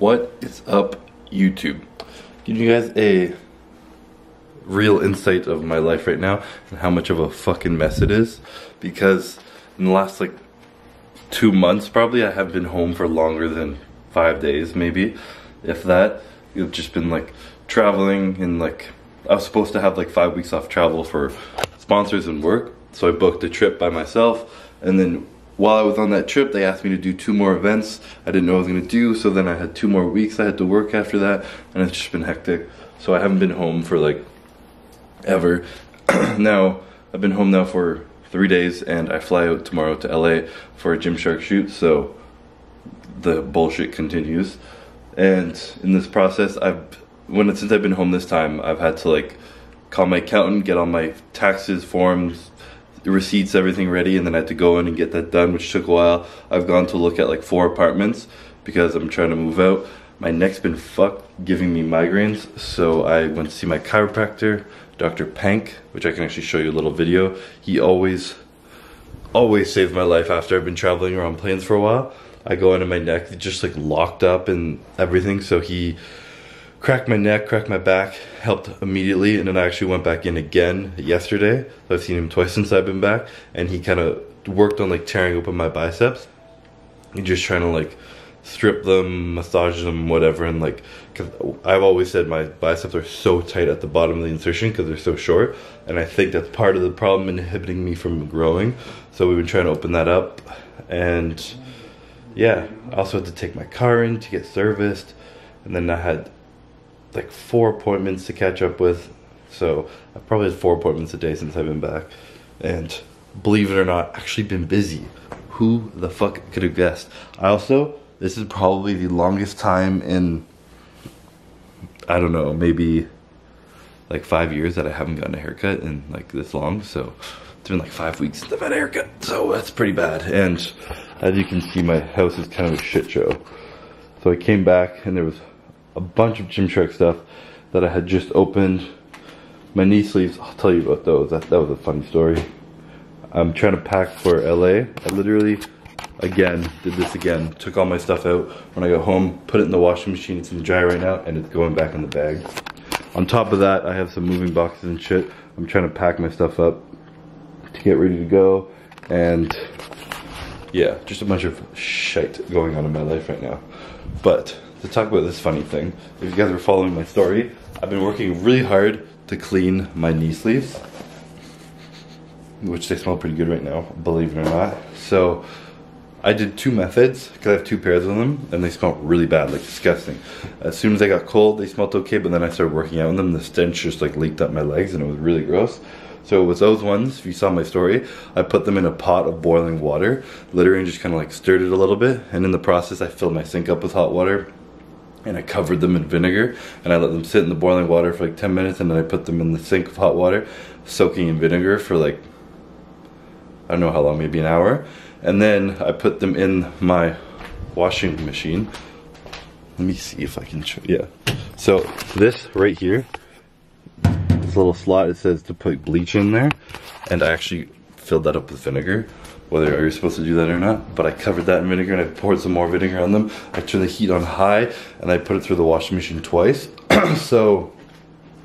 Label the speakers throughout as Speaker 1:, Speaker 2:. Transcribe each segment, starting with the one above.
Speaker 1: What is up, YouTube? Give you guys a real insight of my life right now and how much of a fucking mess it is. Because in the last like two months, probably, I haven't been home for longer than five days, maybe, if that. I've just been like traveling and like I was supposed to have like five weeks off travel for sponsors and work. So I booked a trip by myself and then while I was on that trip, they asked me to do two more events I didn't know I was gonna do. So then I had two more weeks I had to work after that, and it's just been hectic. So I haven't been home for like ever. now I've been home now for three days, and I fly out tomorrow to LA for a Gymshark shoot. So the bullshit continues, and in this process, I've when it since I've been home this time, I've had to like call my accountant, get all my taxes, forms, the receipts, everything ready, and then I had to go in and get that done, which took a while. I've gone to look at like four apartments because I'm trying to move out. My neck's been fucked, giving me migraines, so I went to see my chiropractor, Dr. Pank, which I can actually show you a little video. He always, always saved my life after I've been traveling around planes for a while. I go into my neck, just like locked up and everything, so he cracked my neck, cracked my back, helped immediately, and then I actually went back in again yesterday. I've seen him twice since I've been back, and he kind of worked on like tearing open my biceps. He's just trying to like strip them, massage them, whatever, and like, cause I've always said my biceps are so tight at the bottom of the insertion because they're so short, and I think that's part of the problem inhibiting me from growing. So we've been trying to open that up, and yeah, I also had to take my car in to get serviced, and then I had like four appointments to catch up with. So I've probably had four appointments a day since I've been back. And believe it or not, actually been busy. Who the fuck could have guessed? I also, this is probably the longest time in, I don't know, maybe like five years that I haven't gotten a haircut in like this long. So it's been like five weeks since I've had a haircut. So that's pretty bad. And as you can see, my house is kind of a shit show. So I came back and there was a bunch of Gymshark stuff that I had just opened. My knee sleeves, I'll tell you about those. That, that was a funny story. I'm trying to pack for LA. I literally, again, did this again. Took all my stuff out when I got home, put it in the washing machine. It's in the dryer right now, and it's going back in the bag. On top of that, I have some moving boxes and shit. I'm trying to pack my stuff up to get ready to go. And yeah, just a bunch of shit going on in my life right now. But to talk about this funny thing. If you guys are following my story, I've been working really hard to clean my knee sleeves, which they smell pretty good right now, believe it or not. So I did two methods because I have two pairs of them and they smell really bad, like disgusting. As soon as they got cold, they smelled okay, but then I started working out in them. The stench just like leaked up my legs and it was really gross. So with those ones, if you saw my story, I put them in a pot of boiling water, literally just kind of like stirred it a little bit. And in the process, I filled my sink up with hot water and I covered them in vinegar and I let them sit in the boiling water for like 10 minutes and then I put them in the sink of hot water soaking in vinegar for like I don't know how long maybe an hour. And then I put them in my washing machine. Let me see if I can show yeah. So this right here this little slot it says to put bleach in there and I actually filled that up with vinegar whether are you supposed to do that or not. But I covered that in vinegar and I poured some more vinegar on them. I turned the heat on high and I put it through the washing machine twice. so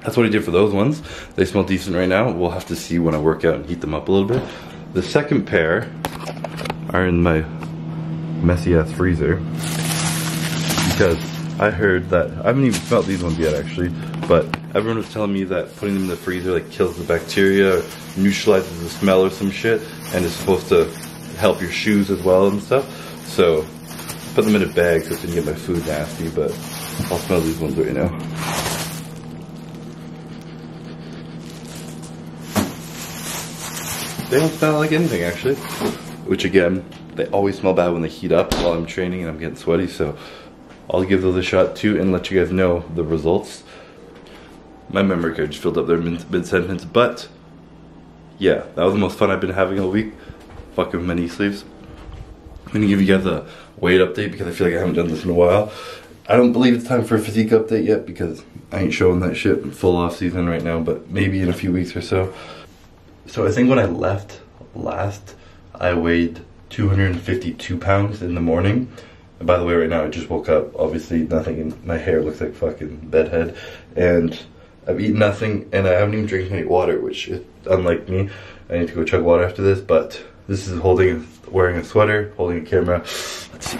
Speaker 1: that's what I did for those ones. They smell decent right now. We'll have to see when I work out and heat them up a little bit. The second pair are in my messy ass freezer because I heard that, I haven't even felt these ones yet actually, but everyone was telling me that putting them in the freezer like kills the bacteria, neutralizes the smell or some shit and it's supposed to help your shoes as well and stuff. So put them in a bag so it didn't get my food nasty, but I'll smell these ones right now. They don't smell like anything actually, which again, they always smell bad when they heat up while I'm training and I'm getting sweaty, so I'll give those a shot too and let you guys know the results. My memory card just filled up there mid-sentence, but yeah, that was the most fun I've been having all week. Fucking mini sleeves. I'm gonna give you guys a weight update because I feel like I haven't done this in a while. I don't believe it's time for a physique update yet because I ain't showing that shit full off season right now, but maybe in a few weeks or so. So I think when I left last, I weighed 252 pounds in the morning And by the way, right now I just woke up. Obviously, nothing in my hair looks like fucking bedhead, and I've eaten nothing, and I haven't even drank any water, which, is, unlike me, I need to go chug water after this. But this is holding, wearing a sweater, holding a camera. Let's see.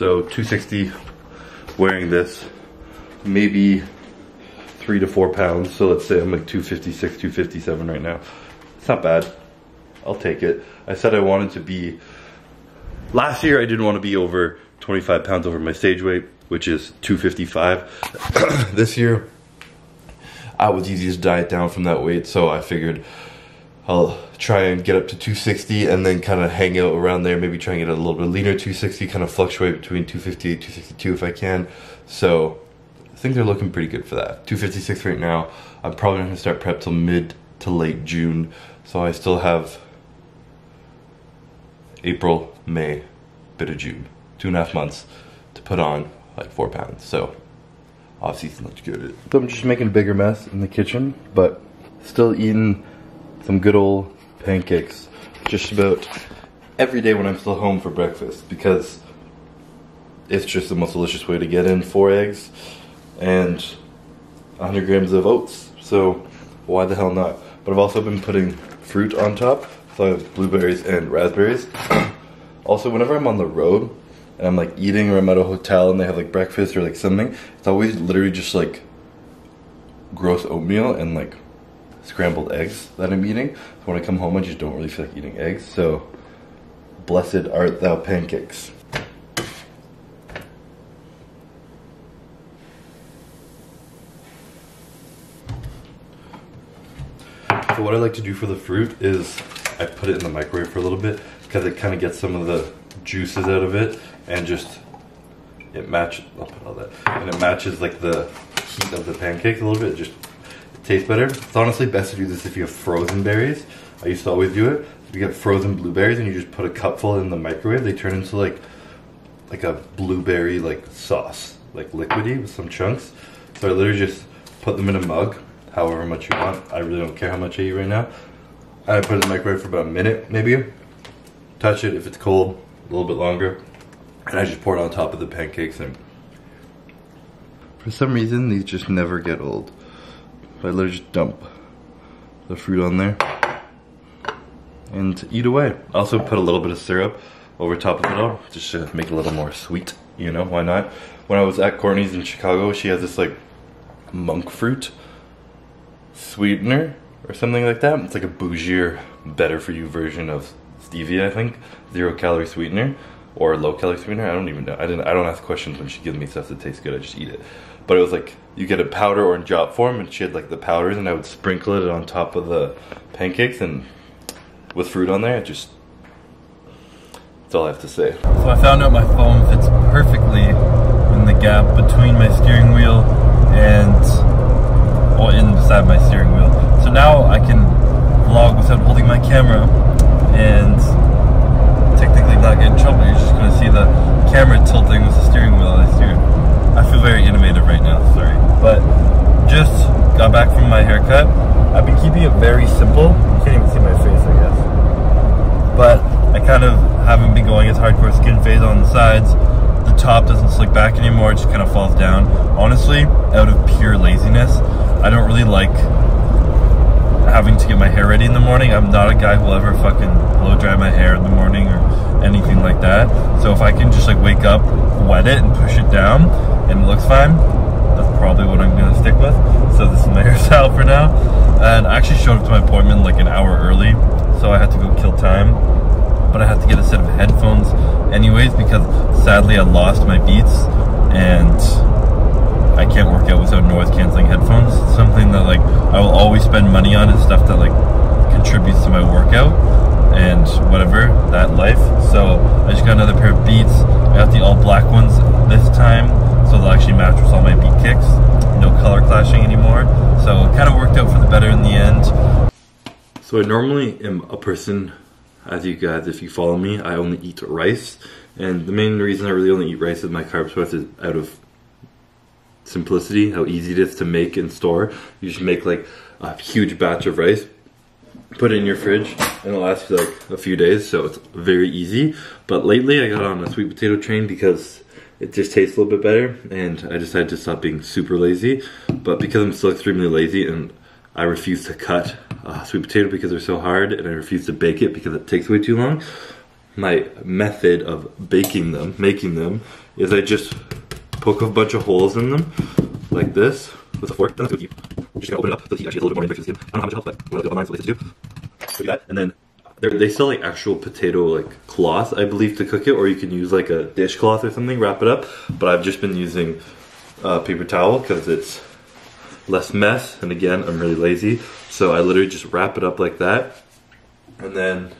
Speaker 1: So 260 wearing this, maybe three to four pounds. So let's say I'm like 256, 257 right now. It's not bad. I'll take it. I said I wanted to be, last year I didn't want to be over 25 pounds over my stage weight, which is 255. this year, I was easy to diet down from that weight. So I figured I'll try and get up to 260 and then kind of hang out around there. Maybe try and get a little bit leaner 260, kind of fluctuate between 258 262 if I can. So I think they're looking pretty good for that. 256 right now. I'm probably going to start prep till mid to late June. So I still have April, May, bit of June. Two and a half months to put on like four pounds. So off season looks good. So I'm just making a bigger mess in the kitchen, but still eating some good old pancakes just about every day when I'm still home for breakfast because it's just the most delicious way to get in four eggs and 100 grams of oats. So why the hell not? But I've also been putting fruit on top. So I have blueberries and raspberries. also, whenever I'm on the road and I'm like eating or I'm at a hotel and they have like breakfast or like something, it's always literally just like gross oatmeal and like scrambled eggs that I'm eating. So when I come home, I just don't really feel like eating eggs. So, blessed art thou pancakes. So what I like to do for the fruit is I put it in the microwave for a little bit because it kind of gets some of the juices out of it and just it matches. I'll put all that and it matches like the heat of the pancakes a little bit. It just tastes better. It's honestly best to do this if you have frozen berries. I used to always do it. If you get frozen blueberries and you just put a cupful in the microwave. They turn into like like a blueberry like sauce, like liquidy with some chunks. So I literally just put them in a mug, however much you want. I really don't care how much I eat right now. I put it in the microwave for about a minute, maybe. Touch it if it's cold, a little bit longer. And I just pour it on top of the pancakes and for some reason these just never get old. I literally just dump the fruit on there and eat away. I Also put a little bit of syrup over top of it all, just to make it a little more sweet, you know, why not? When I was at Courtney's in Chicago, she has this like monk fruit sweetener or something like that. It's like a bougier, better for you version of stevia, I think. Zero calorie sweetener or low calorie sweetener. I don't even know. I didn't. I don't ask questions when she gives me stuff that tastes good. I just eat it. But it was like you get a powder or in drop form, and she had like the powders, and I would sprinkle it on top of the pancakes, and with fruit on there, it just. That's all I have to say.
Speaker 2: So I found out my phone fits perfectly in the gap between my steering wheel and well, inside my steering wheel. So now I can vlog without holding my camera and technically not get in trouble. You're just gonna see the camera tilting with the steering wheel as you I feel very innovative right now, sorry. But just got back from my haircut. I've been keeping it very simple. You can't even see my face, I guess. But I kind of haven't been going as hardcore skin fade on the sides. The top doesn't slick back anymore, it just kind of falls down. Honestly, out of pure laziness, I don't really like having to get my hair ready in the morning. I'm not a guy who'll ever fucking blow dry my hair in the morning or anything like that. So if I can just like wake up, wet it, and push it down, and it looks fine, that's probably what I'm gonna stick with. So this is my hairstyle for now. And I actually showed up to my appointment like an hour early, so I had to go kill time. But I had to get a set of headphones anyways because sadly I lost my Beats and I can't work out without noise canceling headphones. Something that like I will always spend money on is stuff that like contributes to my workout and whatever that life. So I just got another pair of Beats. I got the all black ones this time, so they'll actually match with all my beat kicks. No color clashing anymore. So it kind of worked out for the better in the end.
Speaker 1: So I normally am a person, as you guys, if you follow me, I only eat rice. And the main reason I really only eat rice is my carb source is out of simplicity, how easy it is to make and store. You just make like a huge batch of rice, put it in your fridge, and it lasts like a few days. So it's very easy. But lately, I got on a sweet potato train because it just tastes a little bit better, and I decided to stop being super lazy. But because I'm still extremely lazy and I refuse to cut uh, sweet potato because they're so hard, and I refuse to bake it because it takes way too long. My method of baking them, making them, is I just poke a bunch of holes in them, like this, with a fork. Then that's I'm just gonna open it up so the heat actually gets a little bit more in the skin. I don't know how much it helps, but one of the lines places to do. So do that, and then they sell like actual potato like cloth, I believe, to cook it, or you can use like a dishcloth or something, wrap it up. But I've just been using uh, paper towel because it's less mess, and again, I'm really lazy, so I literally just wrap it up like that, and then.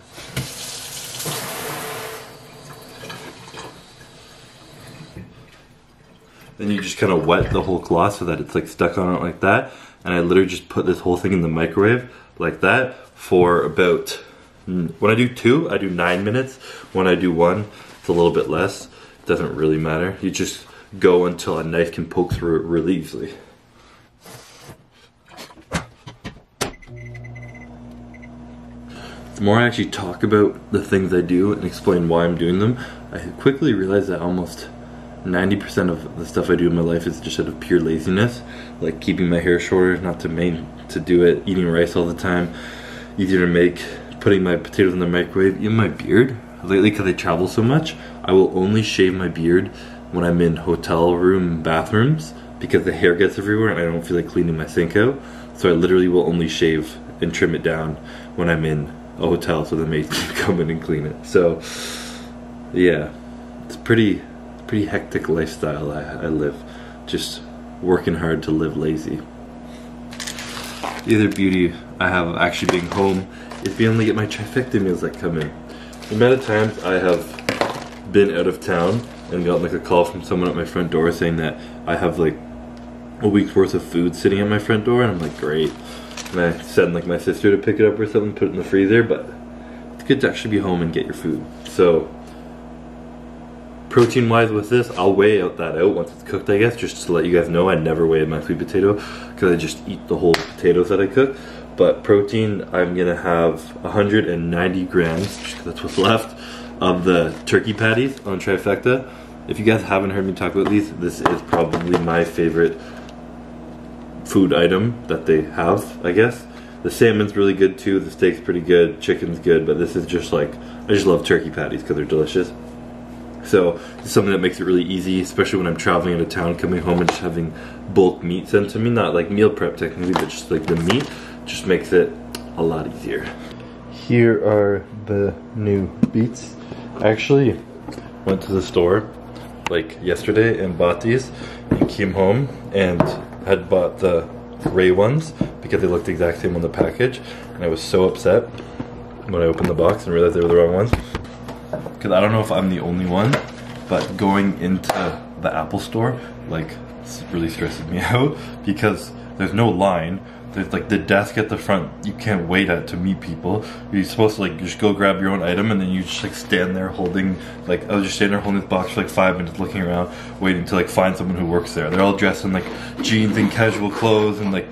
Speaker 1: Then you just kind of wet the whole cloth so that it's like stuck on it like that. And I literally just put this whole thing in the microwave like that for about, mm, when I do two, I do nine minutes. When I do one, it's a little bit less. Doesn't really matter. You just go until a knife can poke through it really easily. The more I actually talk about the things I do and explain why I'm doing them, I quickly realize that almost 90% of the stuff I do in my life is just out of pure laziness. Like keeping my hair shorter, not to main to do it, eating rice all the time, easier to make, putting my potatoes in the microwave, even my beard. Lately, because I travel so much, I will only shave my beard when I'm in hotel room bathrooms because the hair gets everywhere and I don't feel like cleaning my sink out. So I literally will only shave and trim it down when I'm in a hotel so the maids can come in and clean it. So, yeah, it's pretty pretty hectic lifestyle I, I live. Just working hard to live lazy. The other beauty I have of actually being home is being able to get my trifecta meals that come in. The amount of times I have been out of town and got like a call from someone at my front door saying that I have like a week's worth of food sitting at my front door and I'm like great. And I send like my sister to pick it up or something, put it in the freezer, but it's good to actually be home and get your food. So protein wise with this i'll weigh out that out once it's cooked i guess just to let you guys know. I never weigh my sweet potato because i just eat the whole potatoes that i cook. But protein i'm gonna have 190 grams that's what's left of the turkey patties on trifecta. If you guys haven't heard me talk about these this is probably my favorite food item that they have i guess. The salmon's really good too. The steak's pretty good. Chicken's good. But this is just like i just love turkey patties because they're delicious so it's something that makes it really easy, especially when I'm traveling out of town, coming home and just having bulk meat sent to me. Not like meal prep technically, but just like the meat just makes it a lot easier. Here are the new Beats. I actually went to the store like yesterday and bought these and came home and had bought the gray ones because they looked the exact same on the package and I was so upset when I opened the box and realized they were the wrong ones because I don't know if I'm the only one, but going into the Apple store like really stresses me out because there's no line. There's like the desk at the front. You can't wait at to meet people. You're supposed to like just go grab your own item and then you just like stand there holding like I was just standing there holding this box for like five minutes, looking around, waiting to like find someone who works there. They're all dressed in like jeans and casual clothes and like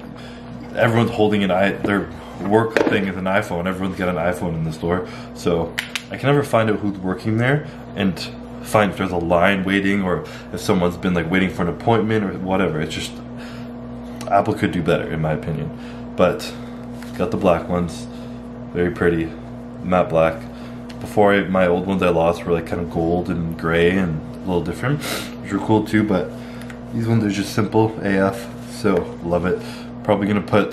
Speaker 1: everyone's holding an i their work thing is an iPhone. Everyone's got an iPhone in the store, so I can never find out who's working there and find if there's a line waiting or if someone's been like waiting for an appointment or whatever. It's just Apple could do better in my opinion, but got the black ones, very pretty, matte black. Before I, my old ones I lost were like kind of gold and gray and a little different, which were cool too. But these ones are just simple AF, so love it. Probably gonna put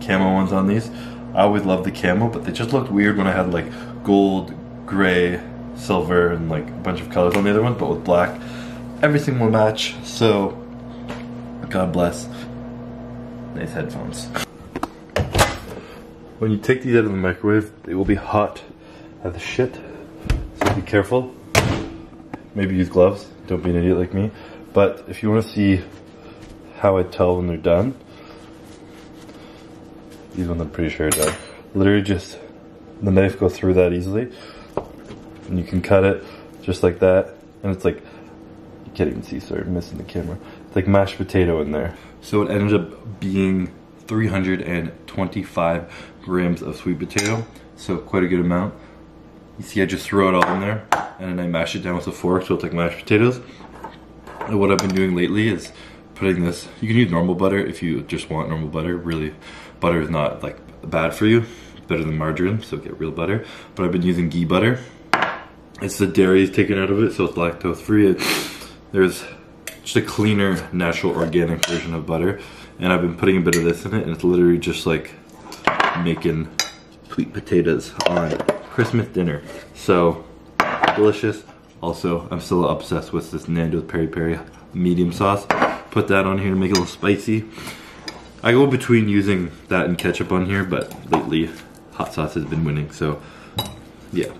Speaker 1: camo ones on these. I always love the camo, but they just looked weird when I had like gold, gray, silver, and like a bunch of colors on the other one. But with black, everything will match. So, God bless. Nice headphones. When you take these out of the microwave, they will be hot as shit. So be careful. Maybe use gloves. Don't be an idiot like me. But if you want to see how I tell when they're done, these ones I'm pretty sure are done. Literally just the knife goes through that easily. And you can cut it just like that. And it's like, you can't even see, sorry, I'm missing the camera. It's like mashed potato in there. So it ended up being 325 grams of sweet potato. So quite a good amount. You see I just throw it all in there and then I mash it down with a fork so it's like mashed potatoes. And what I've been doing lately is putting this, you can use normal butter if you just want normal butter. Really, butter is not like bad for you. Better than margarine, so get real butter. But I've been using ghee butter. It's the dairy taken out of it, so it's lactose free. There's just a cleaner, natural, organic version of butter. And I've been putting a bit of this in it, and it's literally just like making sweet potatoes on Christmas dinner. So delicious. Also, I'm still obsessed with this Nando's Peri Peri medium sauce. Put that on here to make it a little spicy. I go between using that and ketchup on here, but lately hot sauce has been winning, so yeah.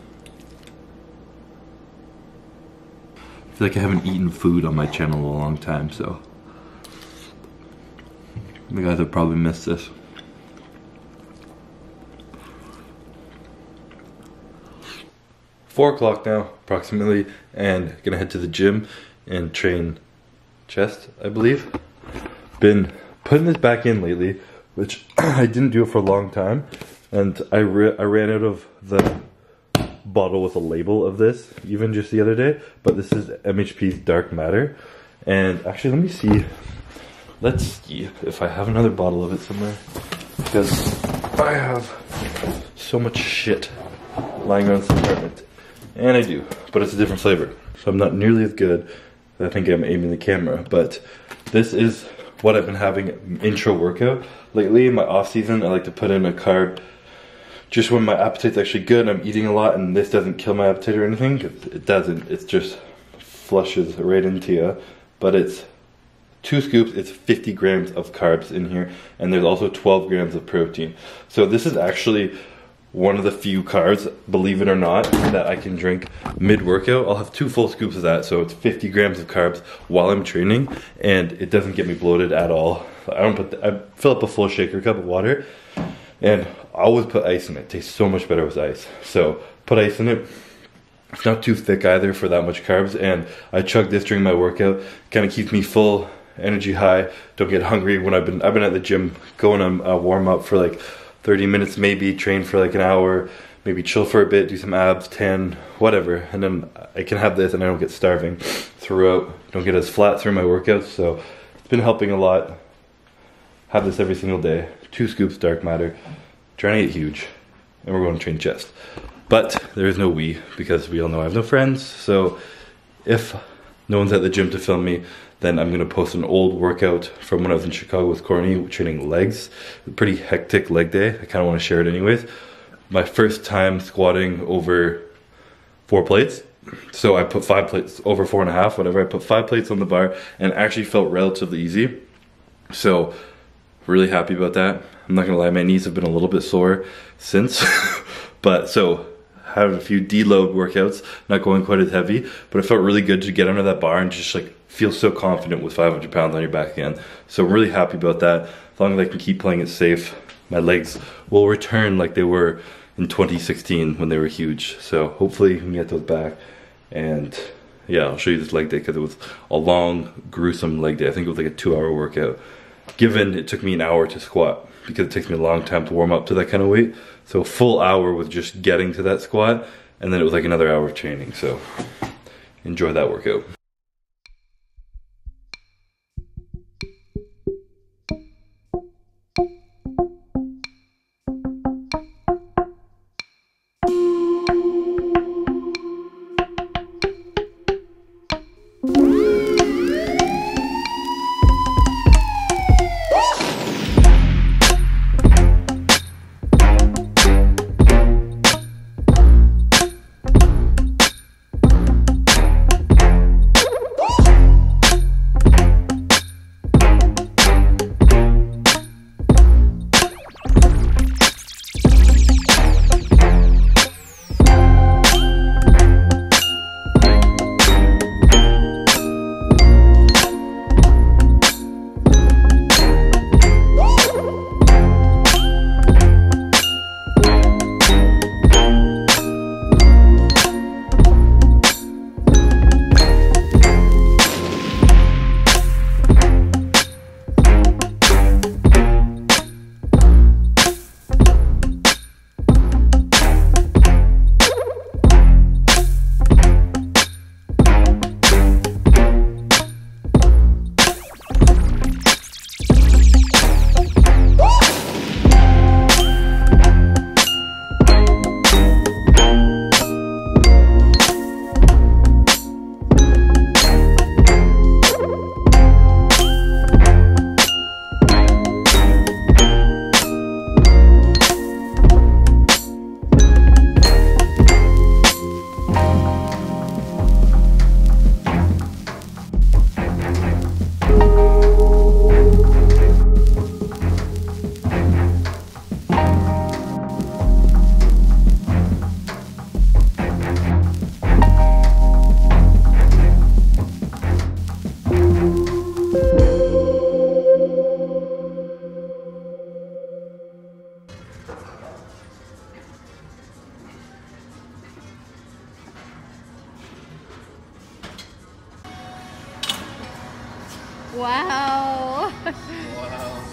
Speaker 1: I feel like I haven't eaten food on my channel a long time, so you guys have probably missed this. Four o'clock now, approximately, and gonna head to the gym and train chest, I believe. Been putting this back in lately, which I didn't do it for a long time, and I, I ran out of the bottle with a label of this, even just the other day, but this is MHP's Dark Matter. And actually, let me see. Let's see if I have another bottle of it somewhere. Because I have so much shit lying around this apartment. And I do, but it's a different flavor. So I'm not nearly as good. I think I'm aiming the camera, but this is what I've been having intra workout. Lately, in my off season, I like to put in a carb just when my appetite's actually good I'm eating a lot and this doesn't kill my appetite or anything. It doesn't, it just flushes right into you. But it's two scoops, it's 50 grams of carbs in here, and there's also 12 grams of protein. So this is actually one of the few carbs, believe it or not, that I can drink mid-workout. I'll have two full scoops of that, so it's 50 grams of carbs while I'm training, and it doesn't get me bloated at all. I don't put, the, I fill up a full shaker cup of water, and I always put ice in it. it. Tastes so much better with ice. So put ice in it. It's not too thick either for that much carbs, and I chug this during my workout. Kind of keeps me full, energy high. Don't get hungry when I've been I've been at the gym going on a warm up for like 30 minutes maybe, train for like an hour, maybe chill for a bit, do some abs, 10, whatever, and then I can have this and I don't get starving throughout. Don't get as flat through my workouts, so it's been helping a lot. Have this every single day. Two scoops dark matter trying to get huge, and we're going to train chest. But there is no we because we all know I have no friends. So if no one's at the gym to film me, then I'm gonna post an old workout from when I was in Chicago with Courtney training legs. Pretty hectic leg day. I kind of want to share it anyways. My first time squatting over four plates. So I put five plates over four and a half, whatever. I put five plates on the bar and actually felt relatively easy. So really happy about that. I'm not gonna lie, my knees have been a little bit sore since. but so I had a few deload workouts, not going quite as heavy, but it felt really good to get under that bar and just like feel so confident with 500 pounds on your back again. So I'm really happy about that. As long as I can keep playing it safe, my legs will return like they were in 2016 when they were huge. So hopefully we can get those back. And yeah, I'll show you this leg day because it was a long, gruesome leg day. I think it was like a two hour workout. Given it took me an hour to squat because it takes me a long time to warm up to that kind of weight. So a full hour with just getting to that squat and then it was like another hour of training. So enjoy that workout. Wow. wow.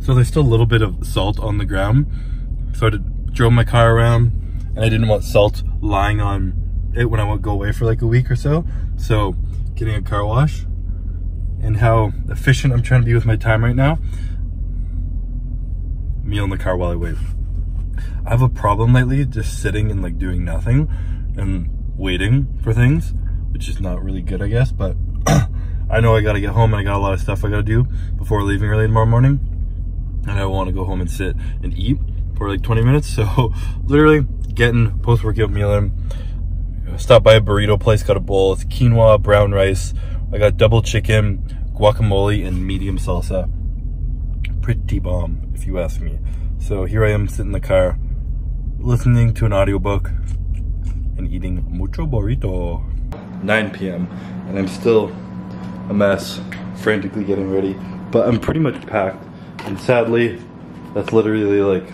Speaker 2: So there's still a little bit of salt on the ground. So I drove my car around, and I didn't want salt lying on it when I would go away for like a week or so. So getting a car wash and how efficient I'm trying to be with my time right now. Meal in the car while I wait. I have a problem lately just sitting and like doing nothing and waiting for things, which is not really good, I guess, but I know I gotta get home and I got a lot of stuff I gotta do before leaving early tomorrow morning. And I wanna go home and sit and eat for like 20 minutes. So literally getting post-workout meal in. Stopped by a burrito place, got a bowl. It's quinoa, brown rice. I got double chicken, guacamole, and medium salsa. Pretty bomb, if you ask me. So here I am sitting in the car, listening to an audiobook and eating mucho burrito.
Speaker 1: 9 p.m. and I'm still a mess, frantically getting ready, but I'm pretty much packed. And sadly, that's literally like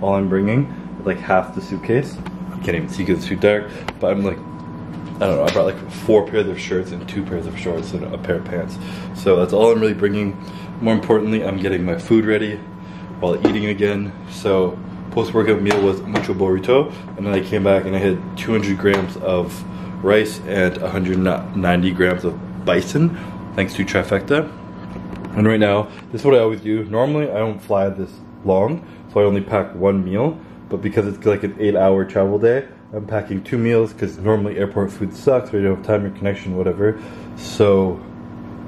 Speaker 1: all I'm bringing, like half the suitcase. You can't even see because it's too dark, but I'm like, I don't know, I brought like four pairs of shirts and two pairs of shorts and a pair of pants. So that's all I'm really bringing. More importantly, I'm getting my food ready while eating again. So post-workout meal was mucho burrito, and then I came back and I had 200 grams of rice and 190 grams of bison, thanks to Trifecta. And right now, this is what I always do. Normally, I don't fly this long, so I only pack one meal. But because it's like an eight-hour travel day, I'm packing two meals because normally airport food sucks, you don't have time or connection, whatever. So,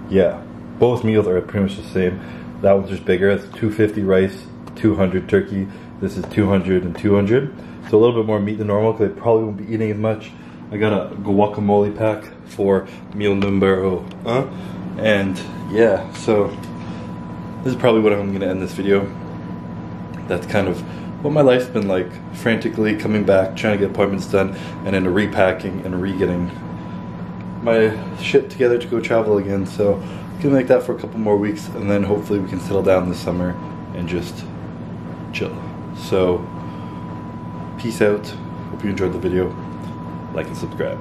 Speaker 1: yeah, both meals are pretty much the same. That one's just bigger. It's 250 rice, 200 turkey. This is 200 and 200. So a little bit more meat than normal because I probably won't be eating as much. I got a guacamole pack for meal numero uh, and yeah, so this is probably what I'm gonna end this video. That's kind of what my life's been like, frantically coming back, trying to get appointments done, and then repacking and re-getting my shit together to go travel again. So I'm gonna make that for a couple more weeks, and then hopefully we can settle down this summer and just chill. So peace out. Hope you enjoyed the video. Like and subscribe.